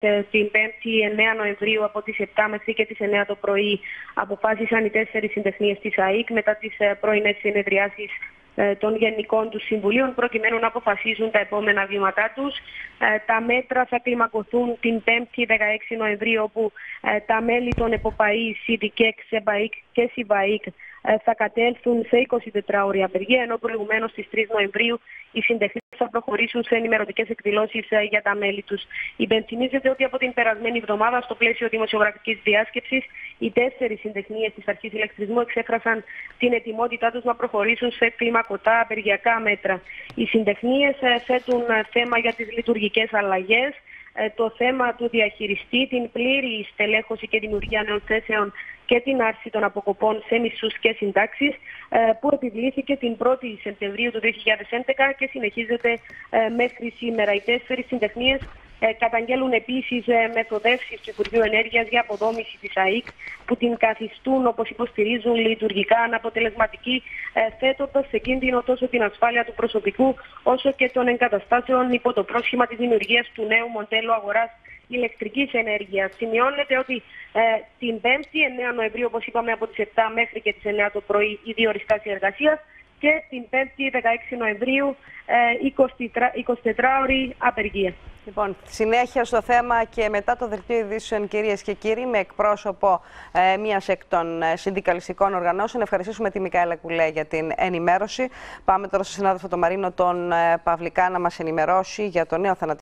Ε, την 5η 9 Νοεμβρίου από τις 7 μέχρι και τις 9 το πρωί αποφάσισαν οι τέσσερις συντεχνίες της ΑΕΚ μετά τις ε, πρωινές συνεδριάσεις ε, των Γενικών τους Συμβουλίων προκειμένου να αποφασίζουν τα επόμενα βήματά τους. Τα μέτρα θα κλιμακωθούν την 5η 16 Νοεμβρίου όπου τα μέλη των ΕΠΟΠΑΗ, ΣΥΔΙΚΕΚ, ΣΕΜΠΑΙΚ και ΣΥΒΑΙΚ θα κατέλθουν σε 24 ώρια απεργία, ενώ προηγουμένως στις 3 Νοεμβρίου οι συντεχνίε θα προχωρήσουν σε ενημερωτικές εκδηλώσεις για τα μέλη τους. Υπενθυμίζεται ότι από την περασμένη εβδομάδα, στο πλαίσιο δημοσιογραφικής διάσκεψης, οι τέσσερις συντεχνίες της Αρχής Ηλεκτρισμού εξέφρασαν την ετοιμότητά τους να προχωρήσουν σε κλιμακωτά απεργιακά μέτρα. Οι συντεχνίες θέτουν θέμα για τις λειτουργικές αλλαγές ε, το θέμα του διαχειριστή, την πλήρη στελέχωση και δημιουργία νέων θέσεων και την άρση των αποκοπών σε μισούς και συντάξεις ε, που επιβλήθηκε την 1η Σεπτεμβρίου του 2011 και συνεχίζεται ε, μέχρι σήμερα. Οι τέσσερις συντεχνίες ε, καταγγέλουν επίσης ε, μεθοδεύσεις του Υπουργείου Ενέργειας για αποδόμηση της ΑΕΚ που την καθιστούν, όπως υποστηρίζουν, λειτουργικά αναποτελεσματική, ε, θέτοντας σε κίνδυνο τόσο την ασφάλεια του προσωπικού όσο και των εγκαταστάσεων υπό το πρόσχημα της δημιουργίας του νέου μοντέλου αγοράς ηλεκτρικής ενέργειας. Σημειώνεται ότι ε, την 5η 9 Νοεμβρίου, όπως είπαμε, από τις 7 μέχρι και τις 9 το πρωί, οι δύο οριστάσει εργασία και την 5η 16 Νοεμβρίου 24 ώρη απεργία. Λοιπόν, συνέχεια στο θέμα και μετά το δελτίο ειδήσεων, κυρίες και κύριοι, με εκπρόσωπο ε, μία εκ των ε, συνδικαλιστικών οργανώσεων. Ευχαριστήσουμε τη Μικαέλα Κουλέ για την ενημέρωση. Πάμε τώρα στον συνάδελφο τον Μαρίνο τον ε, Παυλικά να μας ενημερώσει για το νέο θανατικό.